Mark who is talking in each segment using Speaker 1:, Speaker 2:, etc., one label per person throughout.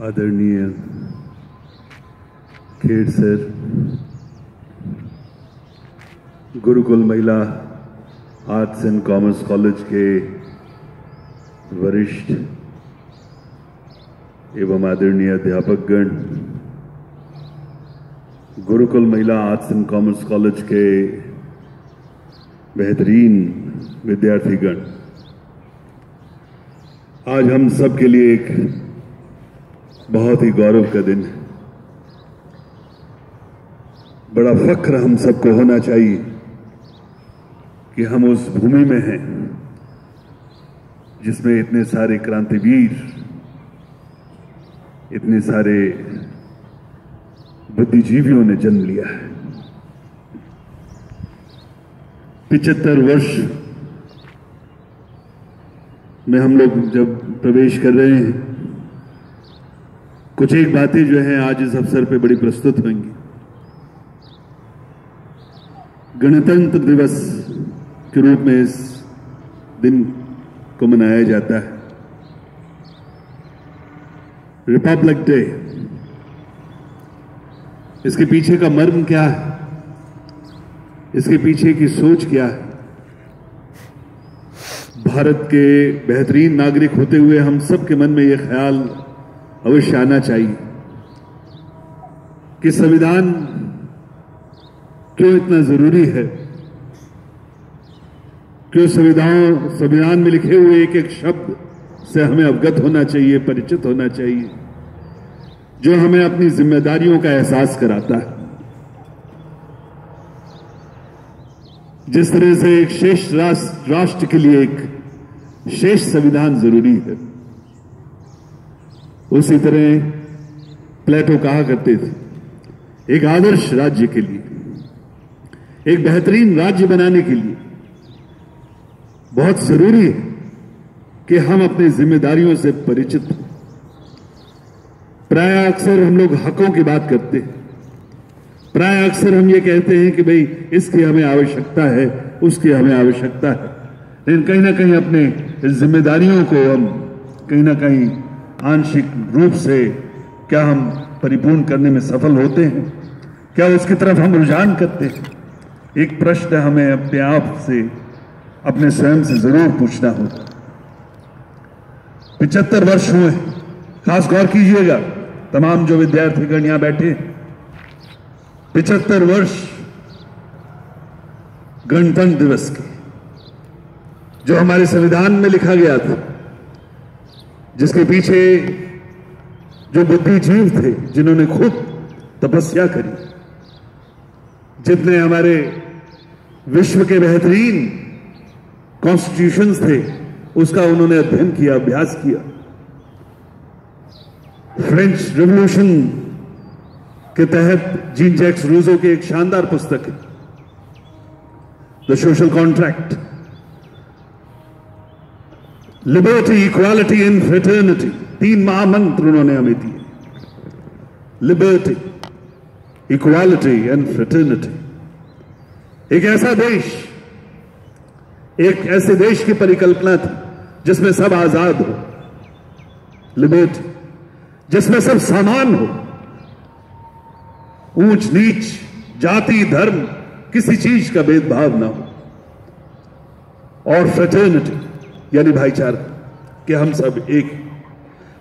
Speaker 1: आदरणीय खेड़ सर, गुरुकुल महिला arts and commerce college के वरिष्ठ एवं आदरणीय अध्यापकगण, गुरुकुल महिला आर्ट्स एंड कॉमर्स कॉलेज के बेहतरीन विद्यार्थीगण, आज हम सब के लिए एक बहुत ही गौरव का दिन है। बड़ा फख्र हम सबको होना चाहिए कि हम उस भूमि में हैं, जिसमें इतने सारे क्रांतिवीर, इतने सारे बुद्धिजीवियों ने जन्म लिया है। पिचहत्तर वर्ष में हम लोग जब प्रवेश कर रहे हैं कुछ एक बातें जो हैं आज इस अवसर पे बड़ी प्रस्तुत होंगी। गणतंत्र दिवस के रूप में इस दिन को मनाया जाता है। रिपब्लिक डे इसके पीछे का मर्म क्या है? इसके पीछे की सोच क्या है? भारत के बेहतरीन नागरिक होते हुए हम सबके मन में यह ख्याल अवश्य आना चाहिए। कि संविधान क्यों इतना ज़रूरी है? क्यों संविधान संविधान में लिखे हुए एक एक शब्द से हमें अवगत होना चाहिए परिचित होना चाहिए जो हमें अपनी जिम्मेदारियों का एहसास कराता है? जिस तरह से एक शेष राष्ट्र, के लिए एक शेष संविधान ज़रूरी है। उसी तरह प्लेटो कहा करते थे, एक आदर्श राज्य के लिए, एक बेहतरीन राज्य बनाने के लिए। बहुत ज़रूरी है कि हम अपनी जिम्मेदारियों से परिचित हों। प्राय अक्सर हम लोग हकों की बात करते हैं। प्राय अक्सर हम ये कहते हैं कि भाई, इसकी हमें आवश्यकता है, उसकी हमें आवश्यकता है। लेकिन कहीं ना कहीं अपने जिम्मेदारियों को हम कहीं ना कहीं आंशिक रूप से क्या हम परिपूर्ण करने में सफल होते हैं? क्या उसकी तरफ़ हम रुझान करते हैं? एक प्रश्न हमें अपने आप से, अपने स्वयं से ज़रूर पूछना होगा। पिचहत्तर वर्ष हुए। खास गौर कीजिएगा, तमाम जो विद्यार्थीगण यहाँ बैठे पिचहत्तर वर्ष गणतंत्र दिवस के, जो हमारे संविधान में लिखा गया था। जिसके पीछे जो बुद्धिजीव थे, जिन्होंने खुद तपस्या करी, जितने हमारे विश्व के बेहतरीन कॉन्स्टिट्यूशंस थे, उसका उन्होंने अध्ययन किया, अभ्यास किया। फ्रेंच रेवोल्यूशन के तहत जीन जैक्स रूजो की एक शानदार पुस्तक है the social contract liberty equality and fraternity तीन महामंत्र उन्होंने हमें दिए लिबर्टी इक्वालिटी एंड फ्रेटर्निटी एक ऐसा देश, एक ऐसे देश की परिकल्पना थी, जिसमें सब आज़ाद हो। लिबर्टी जिसमें सब समान हो। ऊंच नीच, जाति, धर्म, किसी चीज़ का भेदभाव ना हो। और फ्रेटर्निटी यानी भाईचारा, कि हम सब एक।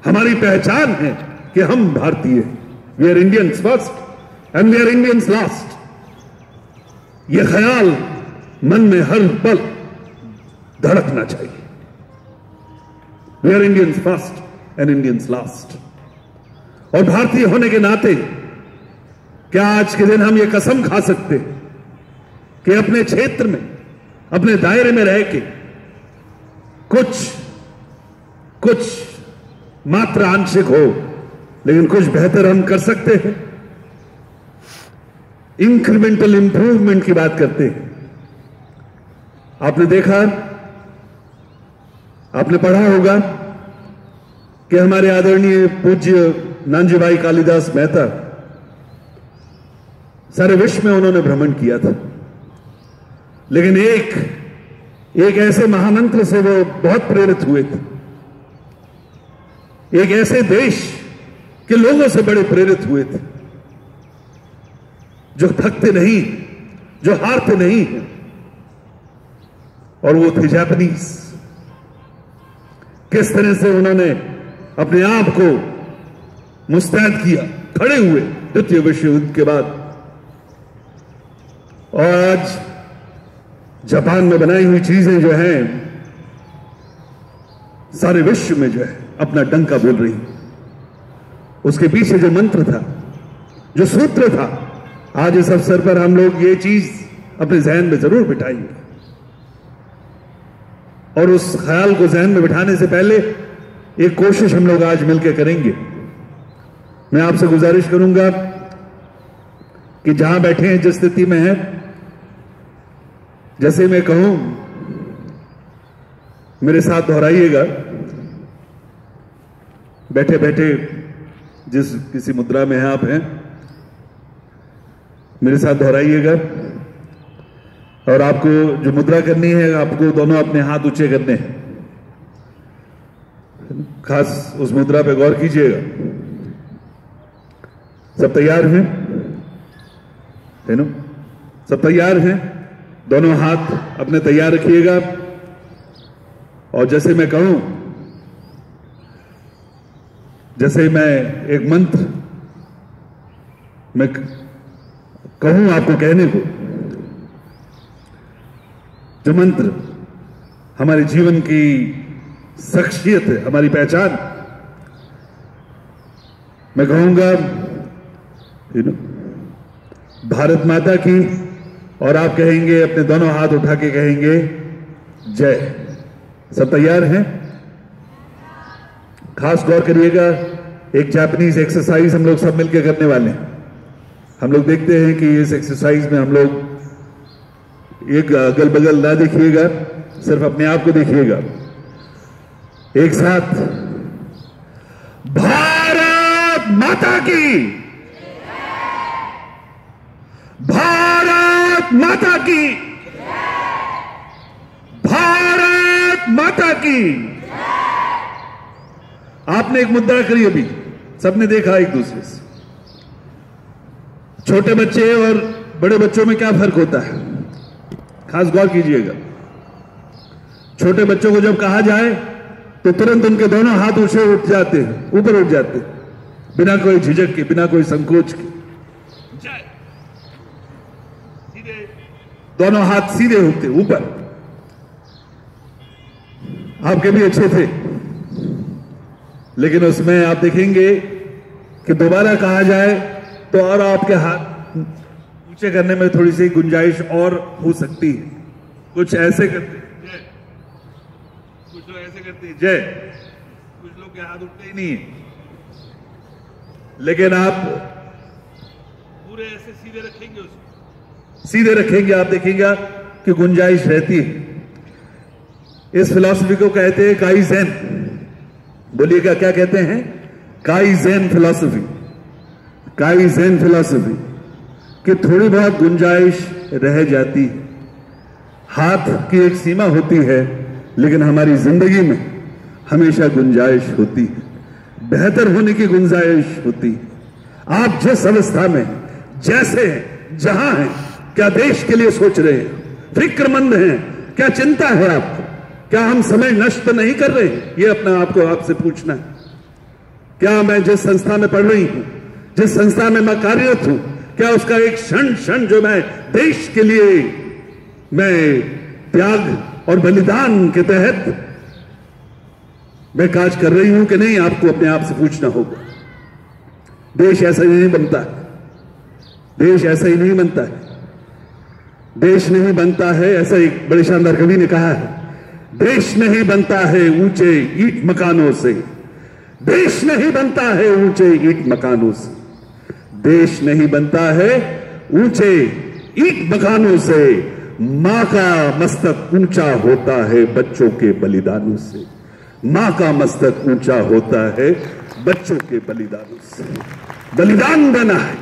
Speaker 1: हमारी पहचान है कि हम भारतीय we are Indians first and we are Indians last यह ख्याल मन में हर पल धड़कना चाहिए। We are Indians first and Indians last और भारतीय होने के नाते, क्या आज के दिन हम ये कसम खा सकते कि अपने क्षेत्र में, अपने दायरे में रह के कुछ कुछ मात्र आंशिक हो, लेकिन कुछ बेहतर हम कर सकते हैं। इंक्रीमेंटल इंप्रूवमेंट की बात करते हैं। आपने देखा, आपने पढ़ा होगा कि हमारे आदरणीय पूज्य नांजीभाई कालिदास मेहता, सारे विश्व में उन्होंने भ्रमण किया था। लेकिन एक एक ऐसे महामंत्र से वो बहुत प्रेरित हुए थे। एक ऐसे देश के लोगों से बड़े प्रेरित हुए थे, जो थकते नहीं, जो हारते नहीं हैं। और वो थे जापानीज। किस तरह से उन्होंने अपने आप को मुस्तैद किया, खड़े हुए, द्वितीय विश्व युद्ध के बाद। और आज जापान में बनाई हुई चीज़ें जो हैं, सारे विश्व में जो है, अपना डंका बोल रही उसके पीछे जो मंत्र था, जो सूत्र था, आज इस अवसर पर हम लोग ये चीज़ अपने जहन में ज़रूर बिठाएँगे। और उस ख्याल को जहन में बिठाने से पहले एक कोशिश हम लोग आज मिलकर करेंगे। मैं आपसे गुजारिश करूँगा कि जहाँ बैठे हैं, जिस स्थिति में हैं जैसे मैं कहूँ, मेरे साथ दोहराइएगा। बैठे बैठे जिस किसी मुद्रा में हैं आप हैं, मेरे साथ दोहराइएगा। और आपको जो मुद्रा करनी है, आपको दोनों अपने हाथ ऊँचे करने हैं। खास उस मुद्रा पे गौर कीजिएगा। सब तैयार हैं? है ना? सब तैयार हैं? दोनों हाथ अपने तैयार रखिएगा। और जैसे मैं कहूँ, जैसे मैं एक मंत्र मैं कहूँ आपको कहने को, जो मंत्र हमारे जीवन की शख्सियत है, हमारी पहचान, मैं कहूँगा यू नो भारत माता की और आप कहेंगे, अपने दोनों हाथ उठा के कहेंगे, जय। सब तैयार हैं? खास गौर करिएगा, एक जापानीज एक्सरसाइज हम लोग सब मिलकर करने वाले हैं। हम लोग देखते हैं कि इस एक्सरसाइज में हम लोग एक अगल बगल ना देखिएगा, सिर्फ़ अपने आप को देखिएगा। एक साथ, भारत माता की भारत माता की। भारत माता की। आपने एक मुद्रा करी अभी। सबने देखा एक दूसरे से। छोटे बच्चे और बड़े बच्चों में क्या फ़र्क होता है? खास गौर कीजिएगा। छोटे बच्चों को जब कहा जाए तो तुरंत उनके दोनों हाथ ऊँचे उठ जाते हैं, ऊपर उठ जाते हैं। बिना कोई झिझक के, बिना कोई संकोच के। दोनों हाथ सीधे होते, ऊपर। आपके भी अच्छे थे? लेकिन उसमें आप देखेंगे कि दोबारा कहा जाए तो और आपके हाथ ऊँचे करने में थोड़ी सी गुंजाइश और हो सकती है। कुछ ऐसे करते जय। कुछ लोग ऐसे करते जय। कुछ लोग के हाथ उठते ही नहीं है। लेकिन आप पूरे ऐसे सीधे रखेंगे उसको। सीधे रखेंगे, आप देखेंगे कि गुंजाइश रहती है। इस फिलॉसफी को कहते हैं काई जैन बोलिएगा क्या कहते हैं? काई जैन फिलॉसफी। काई जैन फिलॉसफी कि थोड़ी बहुत गुंजाइश रह जाती है। हाथ की एक सीमा होती है, लेकिन हमारी ज़िंदगी में हमेशा गुंजाइश होती है। बेहतर होने की गुंजाइश होती है। आप जिस अवस्था में, जैसे हैं, जहाँ हैं क्या देश के लिए सोच रहे हैं? फिक्रमंद हैं। क्या चिंता है आपको? क्या हम समय नष्ट नहीं कर रहे? हैं ये अपने आप को आपसे पूछना है। क्या मैं जिस संस्था में पढ़ रही हूँ, जिस संस्था में मैं कार्यरत हूँ, क्या उसका एक क्षण क्षण जो मैं देश के लिए मैं त्याग और बलिदान के तहत मैं काज कर रही हूँ कि नहीं, आपको अपने आप से पूछना होगा। देश ऐसा ही नहीं बनता। है देश ऐसा ही नहीं बनता है। देश नहीं बनता है, ऐसा एक बड़े शानदार कवि ने कहा है। देश नहीं बनता है ऊँचे ईट मकानों से। देश नहीं बनता है ऊँचे ईट मकानों से। देश नहीं बनता है ऊँचे ईट मकानों से। माँ का मस्तक ऊँचा होता है बच्चों के बलिदानों से। माँ का मस्तक ऊँचा होता है बच्चों के बलिदानों से। बलिदान देना है।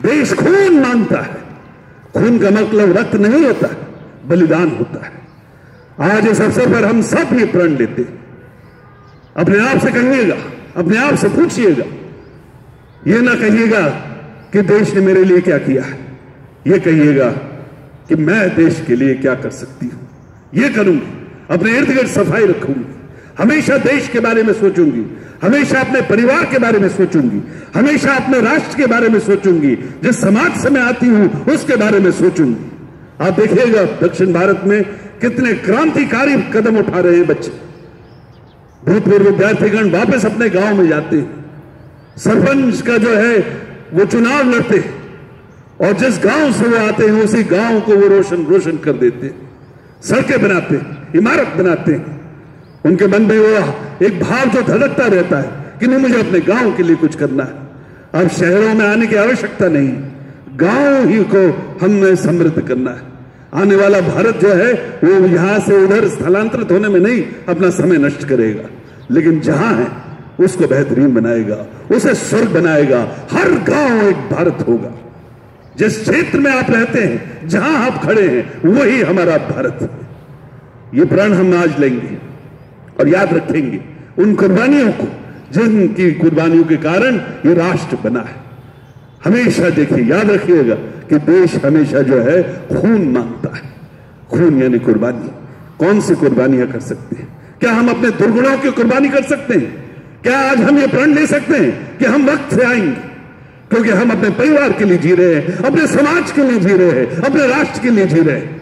Speaker 1: देश खून माँगता है। खून का मतलब रक्त नहीं होता, बलिदान होता है। आज इस अवसर पर हम सब ये प्रण लेते अपने आप से कहिएगा, अपने आप से पूछिएगा। ये ना कहिएगा कि देश ने मेरे लिए क्या किया है। ये कहिएगा कि मैं देश के लिए क्या कर सकती हूँ। ये करूँगी, अपने इर्द गिर्द सफ़ाई रखूँगी। हमेशा देश के बारे में सोचूँगी हमेशा अपने परिवार के बारे में सोचूँगी, हमेशा अपने राष्ट्र के बारे में सोचूँगी, जिस समाज से मैं आती हूँ, उसके बारे में सोचूँगी। आप देखिएगा दक्षिण भारत में कितने क्रांतिकारी कदम उठा रहे हैं बच्चे। भूतपूर्व विद्यार्थीगण वापस अपने गाँव में जाते हैं। सरपंच का जो है, वो चुनाव लड़ते हैं। और जिस गाँव से वो आते हैं, उसी गाँव को वो रोशन रोशन कर देते हैं। सड़कें बनाते हैं, इमारत बनाते हैं। उनके मन में वो एक भाव जो धड़कता रहता है कि नहीं, मुझे अपने गाँव के लिए कुछ करना है। अब शहरों में आने की आवश्यकता नहीं। गाँव ही को हमने समृद्ध करना है। आने वाला भारत जो है, वो यहाँ से उधर स्थलांतरित होने में नहीं, अपना समय नष्ट करेगा। लेकिन जहाँ है, उसको बेहतरीन बनाएगा, उसे स्वर्ग बनाएगा। हर गाँव एक भारत होगा। जिस क्षेत्र में आप रहते हैं, जहाँ आप खड़े हैं, वही हमारा भारत। है ये प्रण हम आज लेंगे। और याद रखेंगे उन कुर्बानियों को, जिनकी कुर्बानियों के कारण ये राष्ट्र बना है। हमेशा देखिए, याद रखिएगा कि देश हमेशा जो है खून माँगता है। खून यानी कुर्बानी। कौन सी कुर्बानियाँ कर सकते हैं? क्या हम अपने दुर्गुणों की कुर्बानी कर सकते हैं? क्या आज हम ये प्रण ले सकते हैं कि हम वक्त से आएँगे? क्योंकि हम अपने परिवार के लिए जी रहे हैं, अपने समाज के लिए जी रहे हैं, अपने राष्ट्र के लिए जी रहे हैं।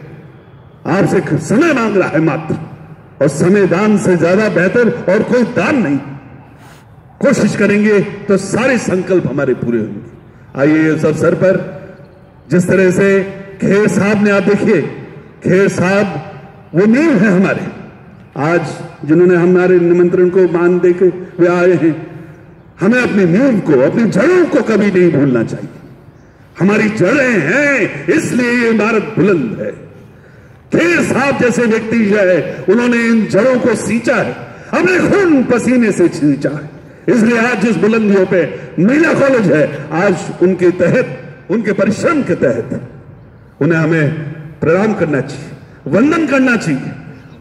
Speaker 1: आपसे समय मांग रहा है मात्र। और समय दान से ज़्यादा बेहतर और कोई दान नहीं। कोशिश करेंगे तो सारे संकल्प हमारे पूरे होंगे। आइए इस अवसर पर जिस तरह से खेर साहब ने आप देखिए, खेर साहब, वो नींव है हमारे। आज जिन्होंने हमारे निमंत्रण को मान दे के वे आए हैं, हमें अपनी नींव को, अपनी जड़ों को कभी नहीं भूलना चाहिए। हमारी जड़ें हैं, इसलिए ये इमारत बुलंद है। खेर साहब जैसे व्यक्ति जो है, उन्होंने इन जड़ों को सींचा है। अपने खून पसीने से सींचा है। इसलिए आज जिस बुलंदियों पे महिला कॉलेज है, आज उनके तहत, उनके परिश्रम के तहत उन्हें हमें प्रणाम करना चाहिए, वंदन करना चाहिए।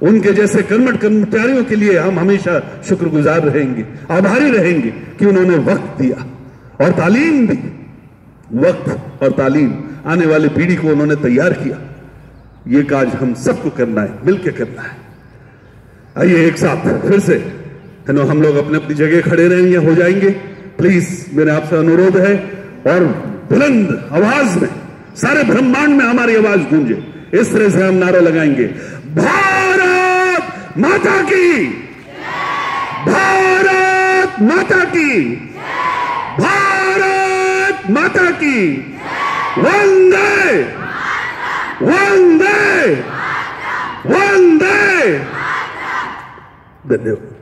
Speaker 1: उनके जैसे कर्मठ कर्मचारियों के लिए हम हमेशा शुक्रगुजार रहेंगे, आभारी रहेंगे कि उन्होंने वक्त दिया और तालीम दी। वक्त और तालीम आने वाली पीढ़ी को उन्होंने तैयार किया। ये काज हम सबको करना है मिलकर करना है। आइए एक साथ, फिर से। है ना, हम लोग अपने अपनी जगह खड़े रहेंगे, हो जाएँगे। प्लीज़ मेरे आपसे अनुरोध है, और बुलंद आवाज़ में, सारे ब्रह्मांड में हमारी आवाज़ गूंजे। इस तरह से हम नारा लगाएँगे। भारत माता की। भारत माता की। भारत माता की। वंदे। वंदे! वंदे! धन्यवाद।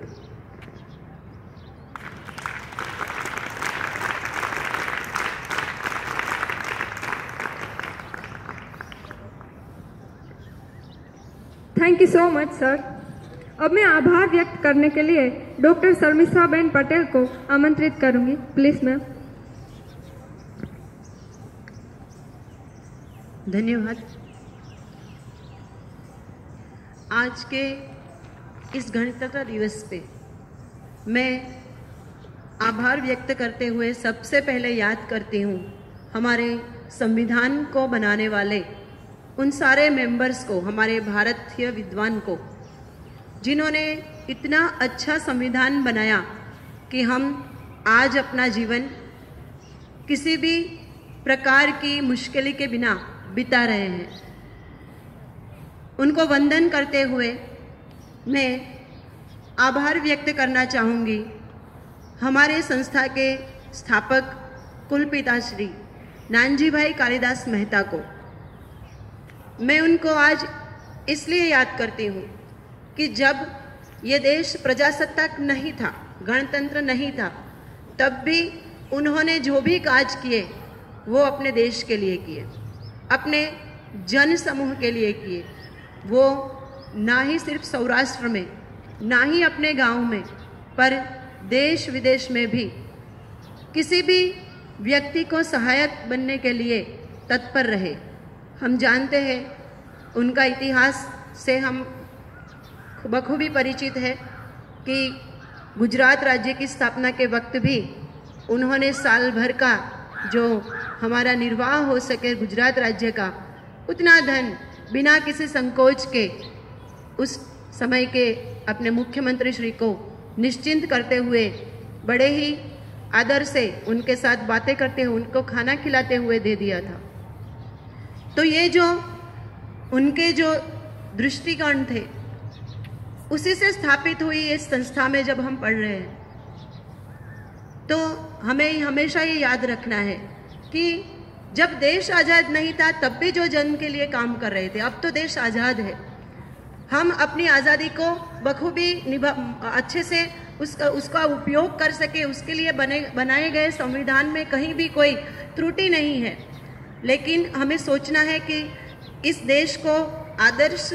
Speaker 2: Thank you so much sir अब मैं आभार व्यक्त करने के लिए डॉक्टर शर्मिष्ठा बेन पटेल को आमंत्रित करूँगी। प्लीज़ मैम
Speaker 3: धन्यवाद। आज के इस गणतंत्र दिवस पे मैं आभार व्यक्त करते हुए सबसे पहले याद करती हूँ हमारे संविधान को बनाने वाले उन सारे मेंबर्स को, हमारे भारतीय विद्वान को, जिन्होंने इतना अच्छा संविधान बनाया कि हम आज अपना जीवन किसी भी प्रकार की मुश्किल के बिना बिता रहे हैं। उनको वंदन करते हुए मैं आभार व्यक्त करना चाहूँगी। हमारे संस्था के स्थापक कुलपिता श्री नानजी भाई कालिदास मेहता को। मैं उनको आज इसलिए याद करती हूँ कि जब ये देश प्रजासत्ताक नहीं था, गणतंत्र नहीं था, तब भी उन्होंने जो भी काज किए, वो अपने देश के लिए किए, अपने जन समूह के लिए किए। वो ना ही सिर्फ़ सौराष्ट्र में, ना ही अपने गाँव में, पर देश विदेश में भी किसी भी व्यक्ति को सहायक बनने के लिए तत्पर रहे। हम जानते हैं, उनका इतिहास से हम बखूबी परिचित है कि गुजरात राज्य की स्थापना के वक्त भी उन्होंने साल भर का जो हमारा निर्वाह हो सके गुजरात राज्य का, उतना धन बिना किसी संकोच के उस समय के अपने मुख्यमंत्री श्री को निश्चिंत करते हुए, बड़े ही आदर से उनके साथ बातें करते हुए, उनको खाना खिलाते हुए दे दिया था। तो ये जो उनके जो दृष्टिकोण थे, उसी से स्थापित हुई इस संस्था में जब हम पढ़ रहे हैं। तो हमें हमेशा ये याद रखना है कि जब देश आज़ाद नहीं था, तब भी जो जन्म के लिए काम कर रहे थे। अब तो देश आज़ाद है। हम अपनी आज़ादी को बखूबी निभा, अच्छे से उसका उसका उपयोग कर सके, उसके लिए बने, बनाए गए संविधान में कहीं भी कोई त्रुटि नहीं है। लेकिन हमें सोचना है कि इस देश को आदर्श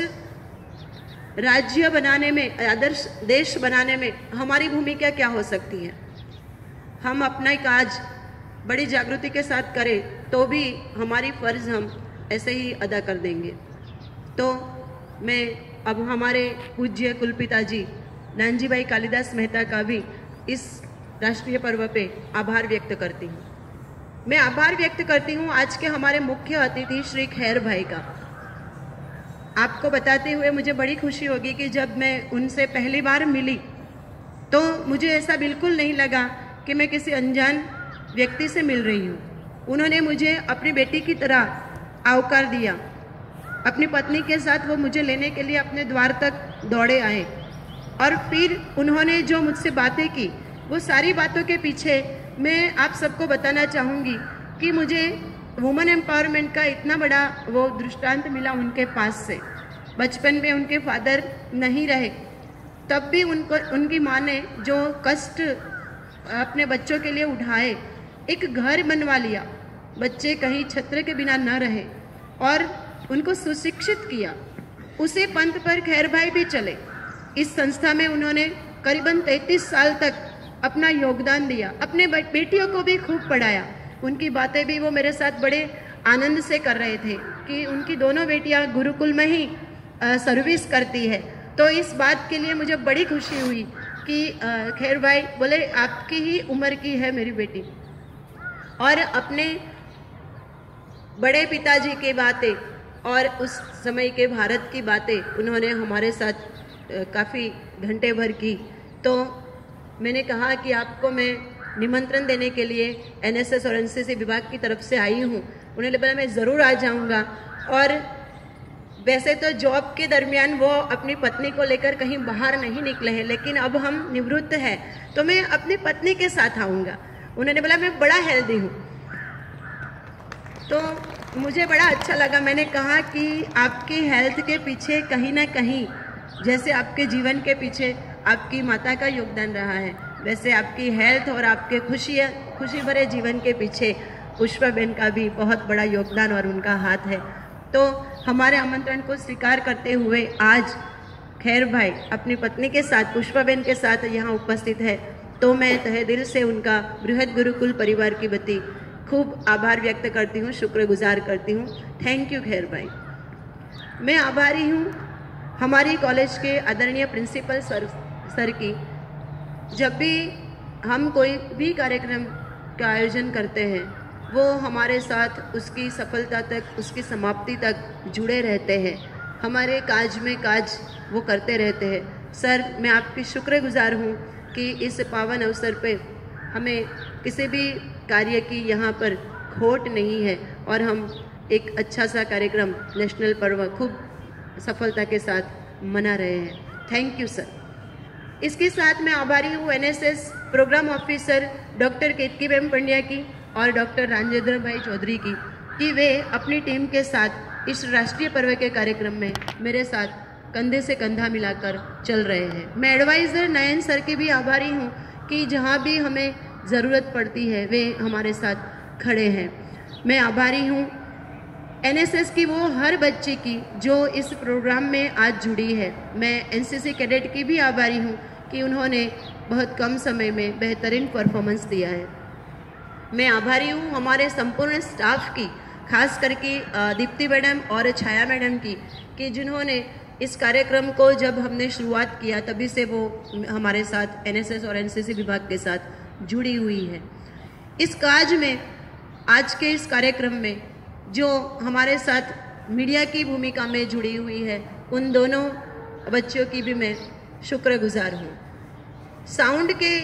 Speaker 3: राज्य बनाने में, आदर्श देश बनाने में हमारी भूमिका क्या हो सकती है? हम अपना काज बड़ी जागृति के साथ करें तो भी हमारी फ़र्ज़ हम ऐसे ही अदा कर देंगे। तो मैं, अब हमारे पूज्य कुलपिता जी, नानजी भाई कालिदास मेहता का भी इस राष्ट्रीय पर्व पे आभार व्यक्त करती हूँ। मैं आभार व्यक्त करती हूँ आज के हमारे मुख्य अतिथि श्री खैर भाई का। आपको बताते हुए मुझे बड़ी खुशी होगी कि जब मैं उनसे पहली बार मिली तो मुझे ऐसा बिल्कुल नहीं लगा कि मैं किसी अनजान व्यक्ति से मिल रही हूँ। उन्होंने मुझे अपनी बेटी की तरह आवकार दिया। अपनी पत्नी के साथ वो मुझे लेने के लिए अपने द्वार तक दौड़े आए। और फिर उन्होंने जो मुझसे बातें की, वो सारी बातों के पीछे मैं आप सबको बताना चाहूँगी कि मुझे वुमेन एम्पावरमेंट का इतना बड़ा वो दृष्टांत मिला उनके पास से। बचपन में उनके फादर नहीं रहे। तब भी उनको, उनकी माँ ने जो कष्ट अपने बच्चों के लिए उठाए एक घर बनवा लिया। बच्चे कहीं छत्र के बिना न रहे और उनको सुशिक्षित किया। उसी पंथ पर खैर भाई भी चले। इस संस्था में उन्होंने करीबन 33 साल तक अपना योगदान दिया। अपने बेटियों को भी खूब पढ़ाया। उनकी बातें भी वो मेरे साथ बड़े आनंद से कर रहे थे कि उनकी दोनों बेटियाँ गुरुकुल में ही सर्विस करती है। तो इस बात के लिए मुझे बड़ी खुशी हुई कि खैर भाई बोले, आपकी ही उम्र की है मेरी बेटी। और अपने बड़े पिताजी की बातें और उस समय के भारत की बातें उन्होंने हमारे साथ काफ़ी घंटे भर की। तो मैंने कहा कि आपको मैं निमंत्रण देने के लिए एनएसएस और एनसीसी विभाग की तरफ़ से आई हूँ। उन्होंने बोला, मैं ज़रूर आ जाऊँगा। और वैसे तो जॉब के दरमियान वो अपनी पत्नी को लेकर कहीं बाहर नहीं निकले हैं, लेकिन अब हम निवृत्त हैं। तो मैं अपनी पत्नी के साथ आऊँगा। उन्होंने बोला, मैं बड़ा हेल्दी हूँ। तो मुझे बड़ा अच्छा लगा। मैंने कहा कि आपकी हेल्थ के पीछे कहीं ना कहीं, जैसे आपके जीवन के पीछे आपकी माता का योगदान रहा है, वैसे आपकी हेल्थ और आपके खुशी खुशी भरे जीवन के पीछे पुष्पा बेन का भी बहुत बड़ा योगदान और उनका हाथ है। तो हमारे आमंत्रण को स्वीकार करते हुए आज खैर भाई अपनी पत्नी के साथ, पुष्पा बेन के साथ यहाँ उपस्थित है। तो मैं तहे दिल से उनका बृहद गुरुकुल परिवार की बती खूब आभार व्यक्त करती हूँ, शुक्रगुजार करती हूँ। थैंक यू खैर भाई। मैं आभारी हूँ हमारी कॉलेज के आदरणीय प्रिंसिपल सर सर की। जब भी हम कोई भी कार्यक्रम का आयोजन करते हैं, वो हमारे साथ उसकी सफलता तक, उसकी समाप्ति तक जुड़े रहते हैं। हमारे काज में काज वो करते रहते हैं। सर, मैं आपकी शुक्रगुजार हूँ। कि इस पावन अवसर पे हमें किसी भी कार्य की यहाँ पर खोट नहीं है और हम एक अच्छा सा कार्यक्रम नेशनल पर्व खूब सफलता के साथ मना रहे हैं। थैंक यू सर इसके साथ मैं आभारी हूँ NSS programme officer doctor Ketki Bem Pandya की और डॉक्टर राजेंद्र भाई चौधरी की कि वे अपनी टीम के साथ इस राष्ट्रीय पर्व के कार्यक्रम में मेरे साथ कंधे से कंधा मिलाकर चल रहे हैं। मैं एडवाइज़र नयन सर के भी आभारी हूँ कि जहाँ भी हमें ज़रूरत पड़ती है, वे हमारे साथ खड़े हैं। मैं आभारी हूँ एनएसएस की वो हर बच्चे की, जो इस प्रोग्राम में आज जुड़ी है। मैं एनसीसी कैडेट की भी आभारी हूँ कि उन्होंने बहुत कम समय में बेहतरीन परफॉर्मेंस दिया है। मैं आभारी हूँ हमारे संपूर्ण स्टाफ की, खास करके दीप्ति मैडम और छाया मैडम की, कि जिन्होंने इस कार्यक्रम को जब हमने शुरुआत किया, तभी से वो हमारे साथ एनएसएस और एनसीसी विभाग के साथ जुड़ी हुई है। इस काज में, आज के इस कार्यक्रम में, जो हमारे साथ मीडिया की भूमिका में जुड़ी हुई है, उन दोनों बच्चों की भी मैं शुक्रगुजार हूँ। साउंड के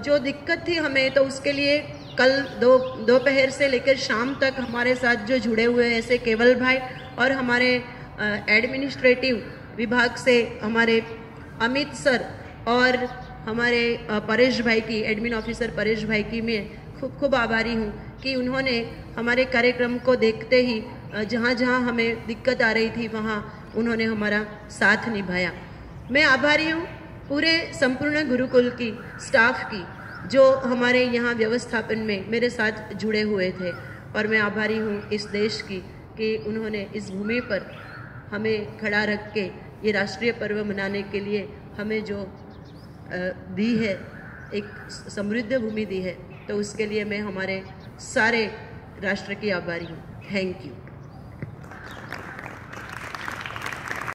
Speaker 3: जो दिक्कत थी हमें तो उसके लिए कल दो, दोपहर से लेकर शाम तक हमारे साथ जो जुड़े हुए ऐसे केवल भाई और हमारे एडमिनिस्ट्रेटिव विभाग से हमारे अमित सर और हमारे परेश भाई की एडमिन ऑफिसर परेश भाई की मैं खूब खूब आभारी हूँ कि उन्होंने हमारे कार्यक्रम को देखते ही जहाँ जहाँ हमें दिक्कत आ रही थी वहाँ उन्होंने हमारा साथ निभाया। मैं आभारी हूँ पूरे संपूर्ण गुरुकुल की स्टाफ की, जो हमारे यहाँ व्यवस्थापन में मेरे साथ जुड़े हुए थे। और मैं आभारी हूँ इस देश की कि उन्होंने इस भूमि पर हमें खड़ा रख के ये राष्ट्रीय पर्व मनाने के लिए हमें जो दी है, एक समृद्ध भूमि दी है तो उसके लिए मैं हमारे सारे राष्ट्र की आभारी हूँ। Thank you